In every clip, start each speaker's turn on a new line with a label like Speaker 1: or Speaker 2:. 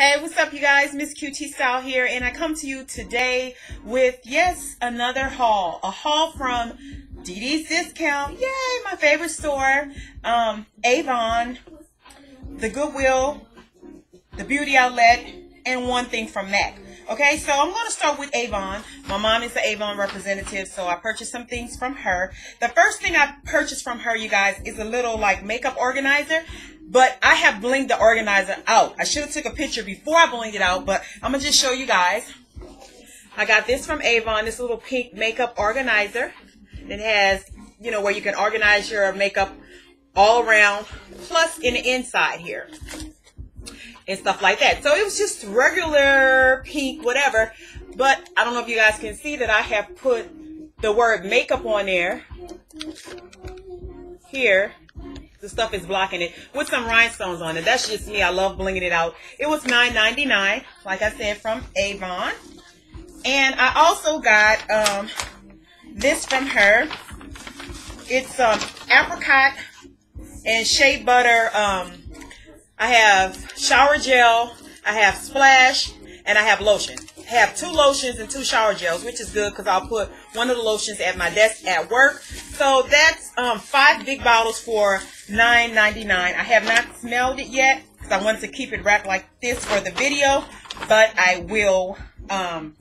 Speaker 1: Hey, what's up, you guys? Miss QT Style here, and I come to you today with, yes, another haul. A haul from Dee's Discount. Yay, my favorite store. Um, Avon, the Goodwill, the Beauty Outlet, and one thing from MAC. Okay, so I'm going to start with Avon. My mom is the Avon representative, so I purchased some things from her. The first thing I purchased from her, you guys, is a little like makeup organizer. But I have blinged the organizer out. I should have took a picture before I blinged it out, but I'm going to just show you guys. I got this from Avon, this little pink makeup organizer. It has, you know, where you can organize your makeup all around, plus in the inside here and stuff like that. So it was just regular pink, whatever. But I don't know if you guys can see that I have put the word makeup on there. Here. The stuff is blocking it with some rhinestones on it. That's just me. I love blinging it out. It was $9.99, like I said, from Avon. And I also got um, this from her. It's um, apricot and shea butter um, I have shower gel, I have splash, and I have lotion. I have two lotions and two shower gels, which is good because I'll put one of the lotions at my desk at work. So that's um, five big bottles for $9.99. I have not smelled it yet because I wanted to keep it wrapped like this for the video, but I will, um,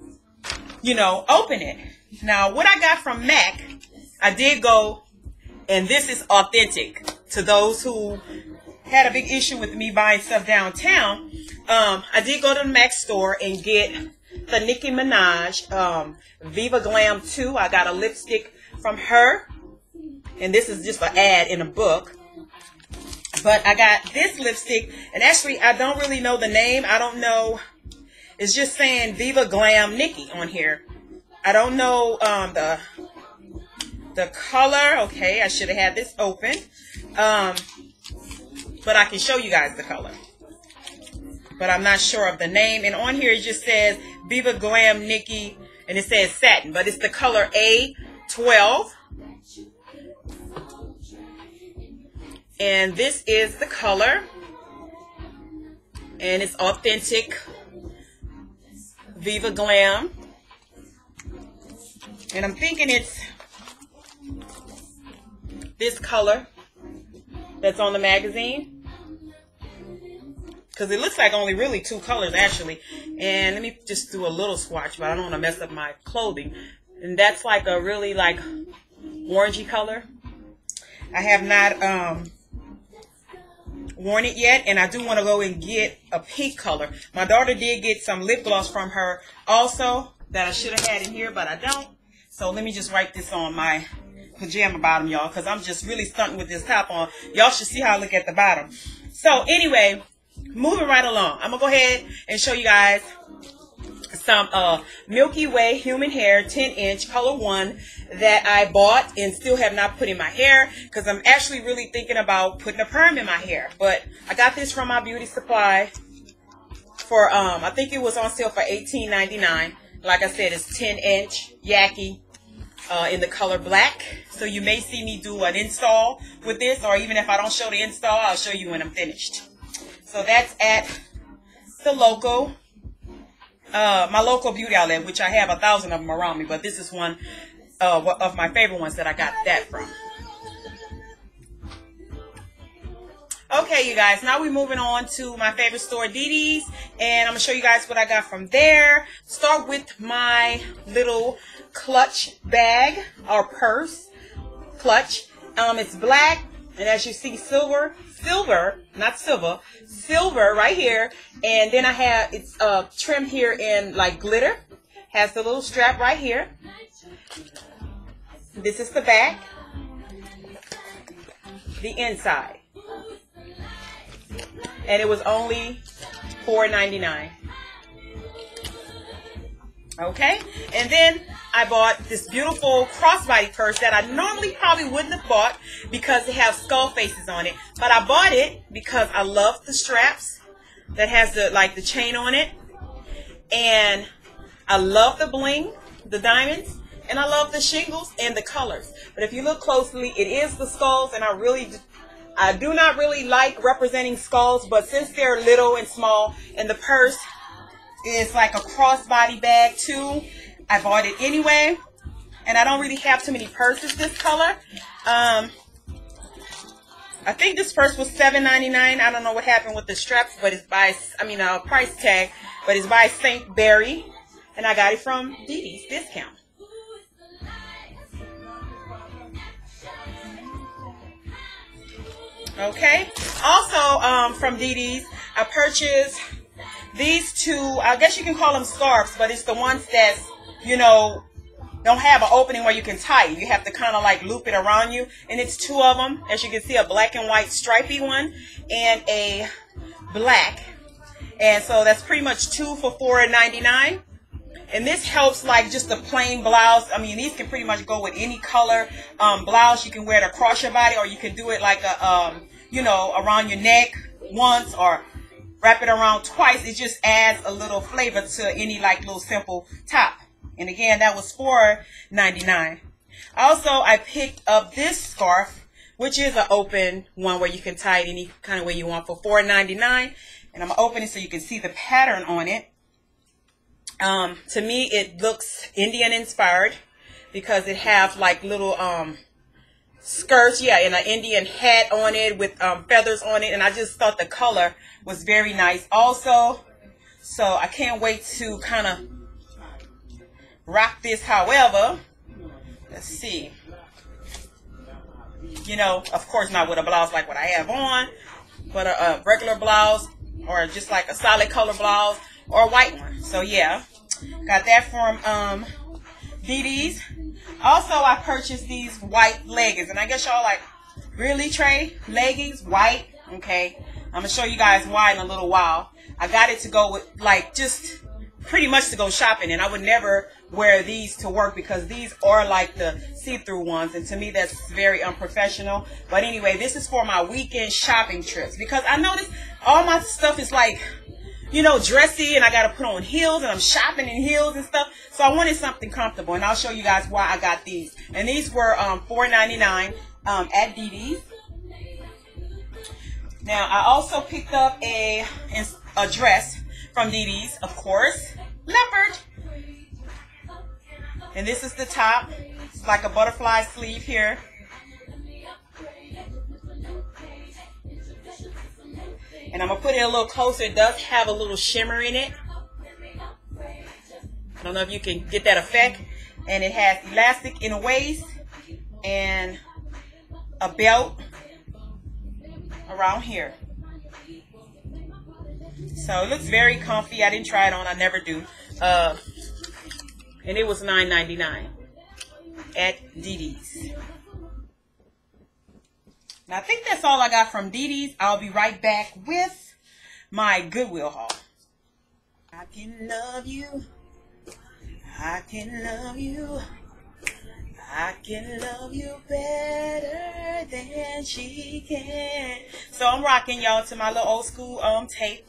Speaker 1: you know, open it. Now, what I got from MAC, I did go, and this is authentic to those who had a big issue with me buying stuff downtown, um, I did go to the MAC store and get the Nicki Minaj um, Viva Glam 2. I got a lipstick from her. And this is just an ad in a book. But I got this lipstick. And actually, I don't really know the name. I don't know. It's just saying Viva Glam Nicki on here. I don't know um, the the color. Okay, I should have had this open. Um, but I can show you guys the color. But I'm not sure of the name. And on here it just says Viva Glam Nicki, and it says satin, but it's the color A12. And this is the color. And it's authentic Viva Glam. And I'm thinking it's this color that's on the magazine because it looks like only really two colors actually. And let me just do a little swatch, but I don't want to mess up my clothing. And that's like a really like orangey color. I have not um, worn it yet, and I do want to go and get a pink color. My daughter did get some lip gloss from her also that I should have had in here, but I don't. So let me just write this on my pajama bottom, y'all, because I'm just really stunting with this top on. Y'all should see how I look at the bottom. So anyway, moving right along. I'm going to go ahead and show you guys some uh, Milky Way human hair 10 inch color one that I bought and still have not put in my hair because I'm actually really thinking about putting a perm in my hair. But I got this from my beauty supply for, um, I think it was on sale for $18.99. Like I said, it's 10 inch Yaki uh, in the color black. So you may see me do an install with this or even if I don't show the install, I'll show you when I'm finished. So that's at the local, uh, my local beauty outlet, which I have a thousand of them around me, but this is one uh, of my favorite ones that I got that from. Okay, you guys, now we're moving on to my favorite store, Dee Dee's, and I'm going to show you guys what I got from there. Start with my little clutch bag or purse clutch. Um, it's black, and as you see, silver silver, not silver, silver right here. And then I have, it's uh, trimmed here in like glitter. Has the little strap right here. This is the back. The inside. And it was only $4.99. Okay? And then I bought this beautiful crossbody purse that I normally probably wouldn't have bought because it has skull faces on it. But I bought it because I love the straps that has the like the chain on it. And I love the bling, the diamonds, and I love the shingles and the colors. But if you look closely, it is the skulls and I really I do not really like representing skulls, but since they're little and small, and the purse is like a crossbody bag too, I bought it anyway. And I don't really have too many purses this color. Um, I think this purse was $7.99. I don't know what happened with the straps, but it's by, I mean, a uh, price tag, but it's by St. Barry. And I got it from Dee's discount. Okay. Also, um, from Dee's, I purchased these two, I guess you can call them scarves, but it's the ones that, you know, don't have an opening where you can tie it. You have to kind of like loop it around you. And it's two of them. As you can see, a black and white stripy one and a black. And so that's pretty much two for $4.99. And this helps like just a plain blouse. I mean, these can pretty much go with any color um, blouse. You can wear it across your body or you can do it like a, um, you know, around your neck once or wrap it around twice. It just adds a little flavor to any like little simple top. And again, that was $4.99. Also, I picked up this scarf, which is an open one where you can tie it any kind of way you want for $4.99. And I'm going to open it so you can see the pattern on it. Um, to me, it looks Indian inspired because it have like little um, skirts, yeah, and an Indian hat on it with um, feathers on it. And I just thought the color was very nice also. So I can't wait to kind of rock this however let's see you know of course not with a blouse like what I have on but a, a regular blouse or just like a solid color blouse or a white one so yeah got that from um Dee's also I purchased these white leggings. And I guess y'all like really Trey? Leggings? White? Okay. I'm gonna show you guys why in a little while. I got it to go with like just pretty much to go shopping. And I would never wear these to work because these are like the see-through ones. And to me that's very unprofessional. But anyway this is for my weekend shopping trips. Because I noticed all my stuff is like you know dressy and I got to put on heels and I'm shopping in heels and stuff so I wanted something comfortable and I'll show you guys why I got these and these were um, $4.99 um, at Dee's now I also picked up a, a dress from DD's, of course leopard and this is the top. It's like a butterfly sleeve here. And I'm going to put it a little closer. It does have a little shimmer in it. I don't know if you can get that effect. And it has elastic in the waist and a belt around here. So it looks very comfy. I didn't try it on. I never do. Uh, and it was $9.99 at Dee Now, I think that's all I got from Dee Dee's. I'll be right back with my Goodwill haul. I can love you. I can love you. I can love you better than she can. So I'm rocking y'all to my little old school um tape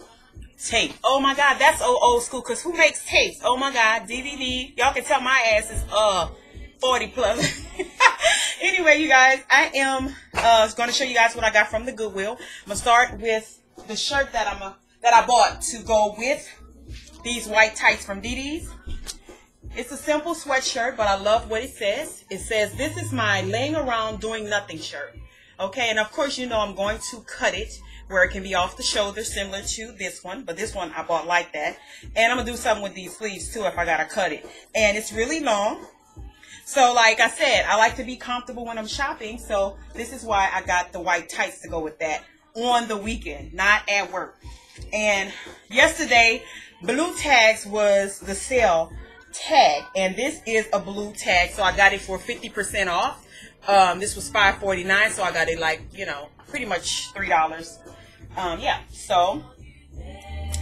Speaker 1: tape. Oh my God, that's old old school. Cause who makes tapes? Oh my God, DVD. Y'all can tell my ass is uh 40 plus. anyway, you guys, I am uh going to show you guys what I got from the Goodwill. I'm gonna start with the shirt that I'm that I bought to go with these white tights from Dee's. It's a simple sweatshirt, but I love what it says. It says, this is my laying around doing nothing shirt. Okay, and of course, you know I'm going to cut it where it can be off the shoulder similar to this one but this one I bought like that and I'm gonna do something with these sleeves too if I gotta cut it and it's really long so like I said I like to be comfortable when I'm shopping so this is why I got the white tights to go with that on the weekend not at work and yesterday blue tags was the sale tag and this is a blue tag so I got it for 50% off um, this was $5.49 so I got it like you know pretty much three dollars um, yeah, so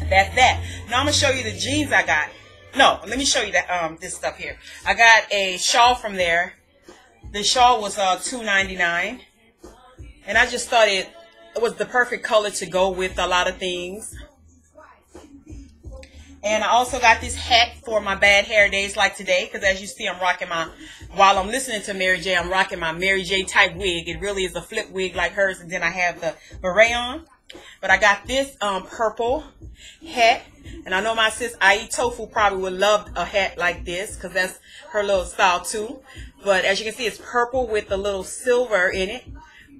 Speaker 1: that's that. Now I'm gonna show you the jeans I got. No, let me show you that um this stuff here. I got a shawl from there. The shawl was uh $2.99, and I just thought it, it was the perfect color to go with a lot of things. And I also got this hat for my bad hair days like today, because as you see, I'm rocking my, while I'm listening to Mary J, I'm rocking my Mary J type wig. It really is a flip wig like hers, and then I have the beret on. But I got this um, purple hat, and I know my sis I Tofu probably would love a hat like this, because that's her little style too. But as you can see, it's purple with a little silver in it.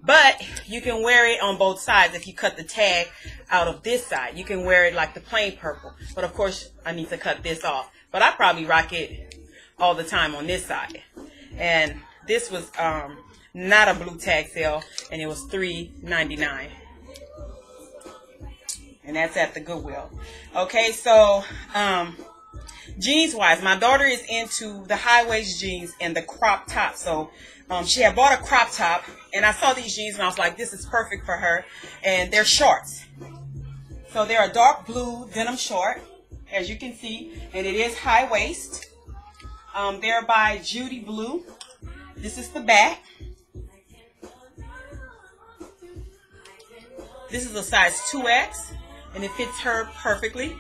Speaker 1: But you can wear it on both sides if you cut the tag out of this side. You can wear it like the plain purple. But of course, I need to cut this off. But I probably rock it all the time on this side. And this was um, not a blue tag sale, and it was $3.99. And that's at the Goodwill. Okay, so um, jeans wise, my daughter is into the high waist jeans and the crop top. So um, she had bought a crop top, and I saw these jeans, and I was like, this is perfect for her. And they're shorts. So they're a dark blue denim short, as you can see, and it is high waist. Um, they're by Judy Blue. This is the back. This is a size 2X, and it fits her perfectly.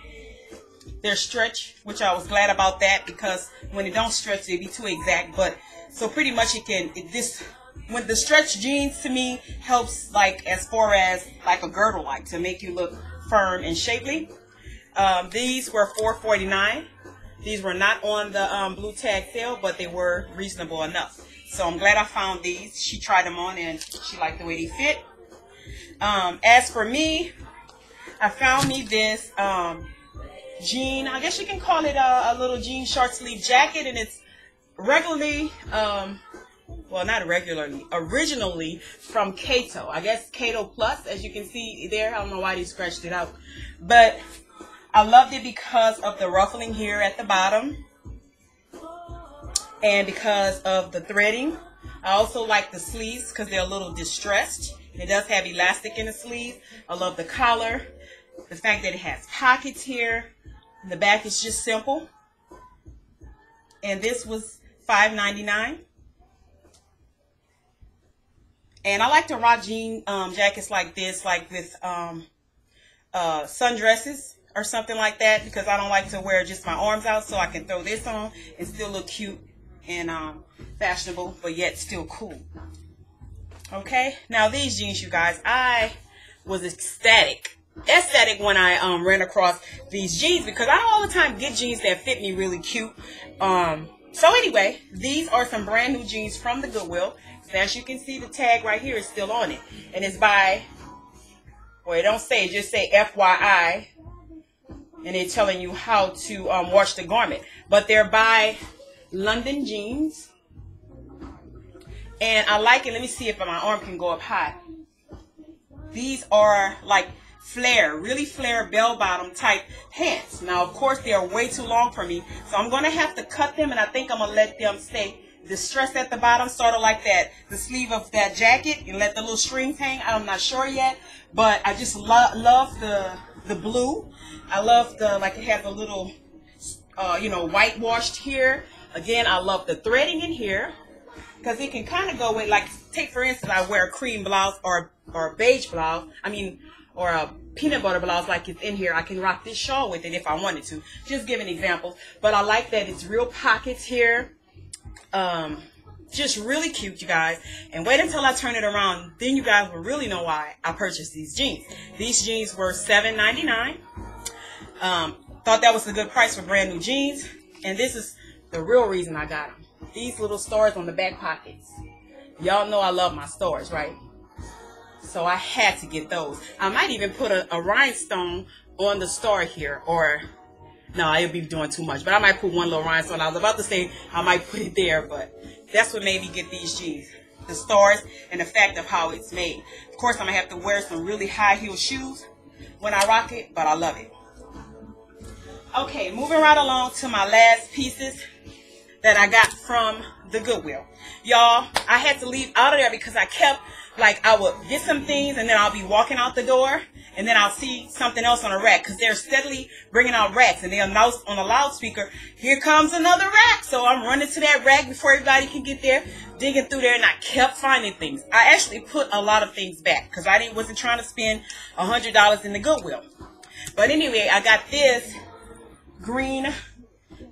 Speaker 1: They're stretch, which I was glad about that because when it don't stretch, they be too exact. But so pretty much it can, it, this, when the stretch jeans to me helps like as far as like a girdle like to make you look firm and shapely. Um, these were $4.49. These were not on the um, blue tag sale, but they were reasonable enough. So I'm glad I found these. She tried them on and she liked the way they fit. Um, as for me, I found me this um, jean, I guess you can call it a, a little jean short sleeve jacket, and it's regularly, um, well, not regularly, originally from Cato. I guess Cato Plus, as you can see there. I don't know why they scratched it out. But I loved it because of the ruffling here at the bottom. And because of the threading. I also like the sleeves because they're a little distressed. It does have elastic in the sleeve. I love the collar. The fact that it has pockets here. The back is just simple. And this was $5.99. And I like to rock jean um, jackets like this, like with um, uh, sundresses or something like that, because I don't like to wear just my arms out, so I can throw this on and still look cute and um, fashionable, but yet still cool. Okay, now these jeans, you guys, I was ecstatic, ecstatic when I um, ran across these jeans because I all the time get jeans that fit me really cute. Um, so anyway, these are some brand new jeans from the Goodwill. So as you can see, the tag right here is still on it. And it's by, well, it don't say, just say FYI. And they're telling you how to um, wash the garment. But they're by London Jeans. And I like it. Let me see if my arm can go up high. These are like flare, really flare bell bottom type pants. Now, of course, they are way too long for me, so I'm going to have to cut them, and I think I'm going to let them stay distressed at the bottom, sort of like that, the sleeve of that jacket, and let the little strings hang. I'm not sure yet, but I just lo love the the blue. I love the, like it has a little, uh, you know, whitewashed here. Again, I love the threading in here because it can kind of go with, like, take for instance, I wear a cream blouse or, or a beige blouse. I mean, or a peanut butter blouse like it's in here. I can rock this shawl with it if I wanted to. Just giving examples. But I like that it's real pockets here. Um, just really cute, you guys. And wait until I turn it around. Then you guys will really know why I purchased these jeans. These jeans were $7.99. Um, thought that was a good price for brand new jeans. And this is the real reason I got them. These little stars on the back pockets. Y'all know I love my stars, right? So I had to get those. I might even put a, a rhinestone on the star here or no, I'll be doing too much. But I might put one little rhinestone. I was about to say I might put it there, but that's what made me get these jeans. The stars and the fact of how it's made. Of course, I'm going to have to wear some really high heel shoes when I rock it, but I love it. Okay, moving right along to my last pieces that I got from the Goodwill. Y'all, I had to leave out of there because I kept like I would get some things and then I'll be walking out the door and then I'll see something else on a rack because they're steadily bringing out racks and they announce on a loudspeaker, here comes another rack. So I'm running to that rack before everybody can get there, digging through there and I kept finding things. I actually put a lot of things back because I didn't wasn't trying to spend a hundred dollars in the Goodwill. But anyway, I got this green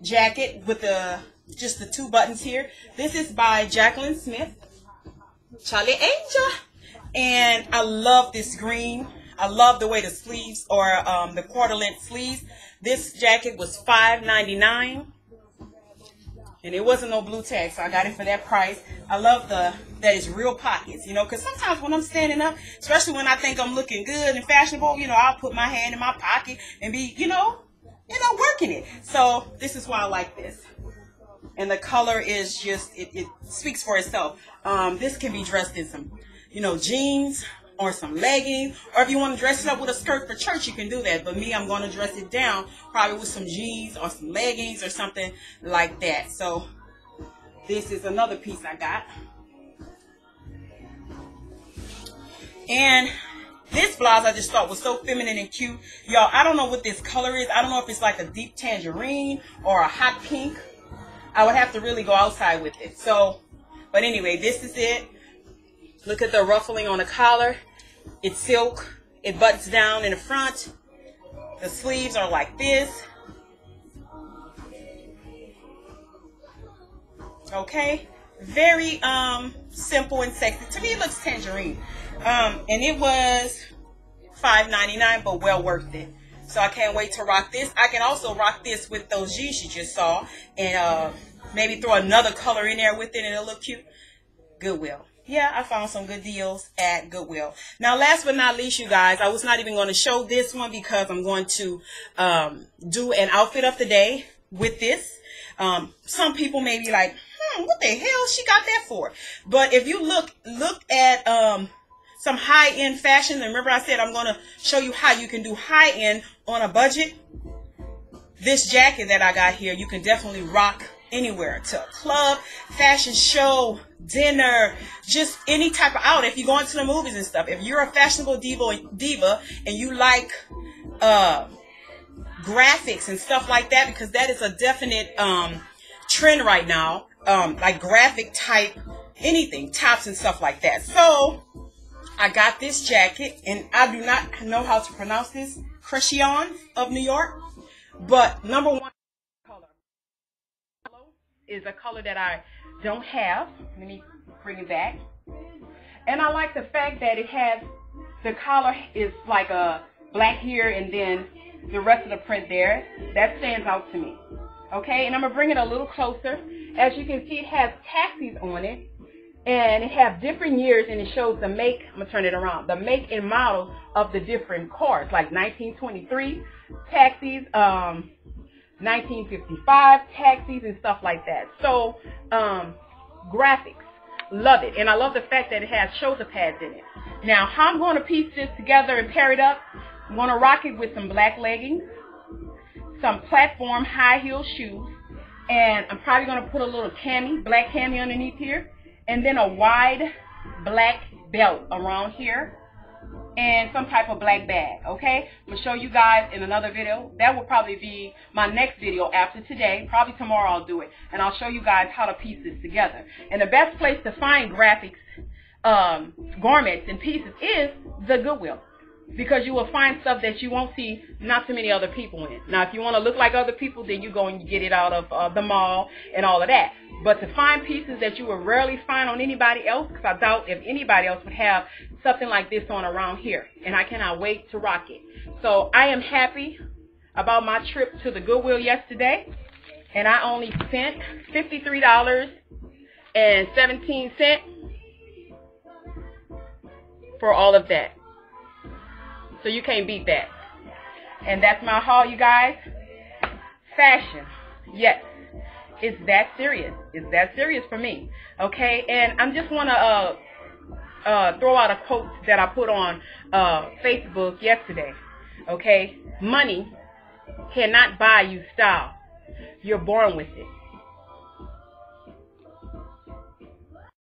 Speaker 1: jacket with the just the two buttons here. This is by Jaclyn Smith, Charlie Angel. And I love this green. I love the way the sleeves or um, the quarter length sleeves. This jacket was $5.99 and it wasn't no blue tag, so I got it for that price. I love the that is real pockets, you know, because sometimes when I'm standing up, especially when I think I'm looking good and fashionable, you know, I'll put my hand in my pocket and be, you know, you know, working it. So this is why I like this. And the color is just, it, it speaks for itself. Um, this can be dressed in some, you know, jeans or some leggings. Or if you want to dress it up with a skirt for church, you can do that. But me, I'm going to dress it down probably with some jeans or some leggings or something like that. So this is another piece I got. And this blouse I just thought was so feminine and cute. Y'all, I don't know what this color is. I don't know if it's like a deep tangerine or a hot pink. I would have to really go outside with it. So, but anyway, this is it. Look at the ruffling on the collar. It's silk. It buttons down in the front. The sleeves are like this. Okay. Very um simple and sexy. To me, it looks tangerine. Um, and it was $5.99, but well worth it. So I can't wait to rock this. I can also rock this with those jeans you just saw. And uh, maybe throw another color in there with it and it'll look cute. Goodwill. Yeah, I found some good deals at Goodwill. Now, last but not least, you guys, I was not even going to show this one because I'm going to um, do an outfit of the day with this. Um, some people may be like, hmm, what the hell she got that for? But if you look, look at um, some high-end fashion. Remember I said I'm going to show you how you can do high-end on a budget. This jacket that I got here, you can definitely rock anywhere to a club, fashion show, dinner, just any type of out. If you go into the movies and stuff, if you're a fashionable diva, diva and you like uh, graphics and stuff like that, because that is a definite um, trend right now, um, like graphic type anything, tops and stuff like that. So I got this jacket, and I do not know how to pronounce this. Crescion of New York. But number one color is a color that I don't have. Let me bring it back. And I like the fact that it has, the collar is like a black here and then the rest of the print there. That stands out to me. Okay, and I'm to bring it a little closer. As you can see, it has taxis on it and it have different years and it shows the make i'm gonna turn it around the make and model of the different cars like 1923 taxis um 1955 taxis and stuff like that. So um graphics love it. And i love the fact that it has shoulder pads in it. Now how i'm going to piece this together and pair it up i'm going to rock it with some black leggings some platform high heel shoes and i'm probably going to put a little cami black cami underneath here and then a wide black belt around here and some type of black bag okay? I'm gonna show you guys in another video. That will probably be my next video after today. Probably tomorrow i'll do it and i'll show you guys how to piece this together. And the best place to find graphics um, garments and pieces is the goodwill because you will find stuff that you won't see not too many other people in. Now, if you want to look like other people, then you go and you get it out of uh, the mall and all of that. But to find pieces that you will rarely find on anybody else, because I doubt if anybody else would have something like this on around here. And I cannot wait to rock it. So I am happy about my trip to the Goodwill yesterday. And I only spent $53.17 for all of that. So you can't beat that. And that's my haul, you guys. Fashion. Yes. It's that serious. It's that serious for me. Okay? And I'm just want to uh, uh, throw out a quote that I put on uh, Facebook yesterday. Okay? Money cannot buy you style. You're born with it.